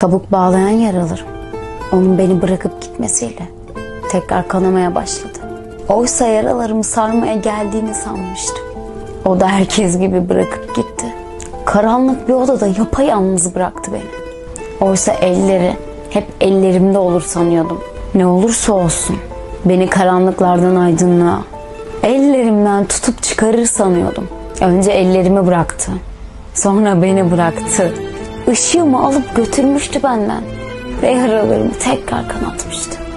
Tabuk bağlayan yaralarım. Onun beni bırakıp gitmesiyle tekrar kanamaya başladı. Oysa yaralarımı sarmaya geldiğini sanmıştım. O da herkes gibi bırakıp gitti. Karanlık bir odada yapayalnız bıraktı beni. Oysa elleri hep ellerimde olur sanıyordum. Ne olursa olsun beni karanlıklardan aydınlığa, ellerimden tutup çıkarır sanıyordum. Önce ellerimi bıraktı. Sonra beni bıraktı. Işığımı alıp götürmüştü benden. Ve yaralarımı tekrar kanatmıştı.